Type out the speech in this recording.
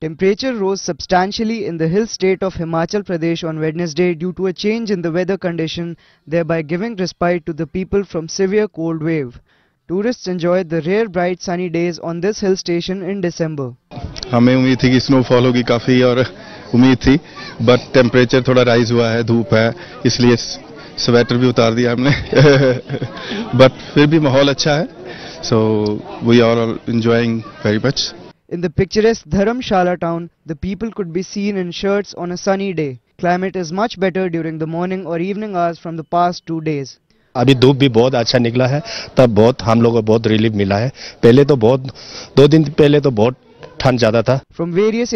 Temperature rose substantially in the hill state of Himachal Pradesh on Wednesday due to a change in the weather condition, thereby giving respite to the people from severe cold wave. Tourists enjoyed the rare bright sunny days on this hill station in December. हमें उम्मीद थी कि snowfall होगी काफ़ी और उम्मीद थी but temperature थोड़ा राइज हुआ है धूप है इसलिए स्वेटर भी उतार दिया हमने बट फिर भी माहौल अच्छा है so we are enjoying very much In the picturesque Dharamshala town, the people could be seen in shirts on a sunny day. Climate is much better during the morning or evening hours from the past two days. अभी धूप भी बहुत अच्छा निकला है तब बहुत हम लोगों को बहुत रिलीफ मिला है पहले तो बहुत दो दिन पहले तो बहुत ठंड ज़्यादा था From various